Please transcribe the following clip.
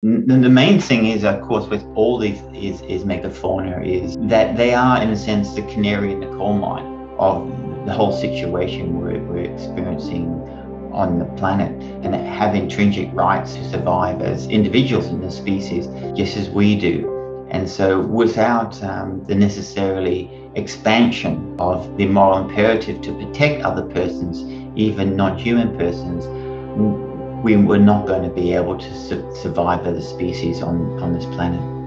The main thing is, of course, with all these is, is megafauna is that they are, in a sense, the canary in the coal mine of the whole situation we're, we're experiencing on the planet and have intrinsic rights to survive as individuals in the species, just as we do. And so, without um, the necessarily expansion of the moral imperative to protect other persons, even non human persons, we were not going to be able to su- survive as a species on, on this planet.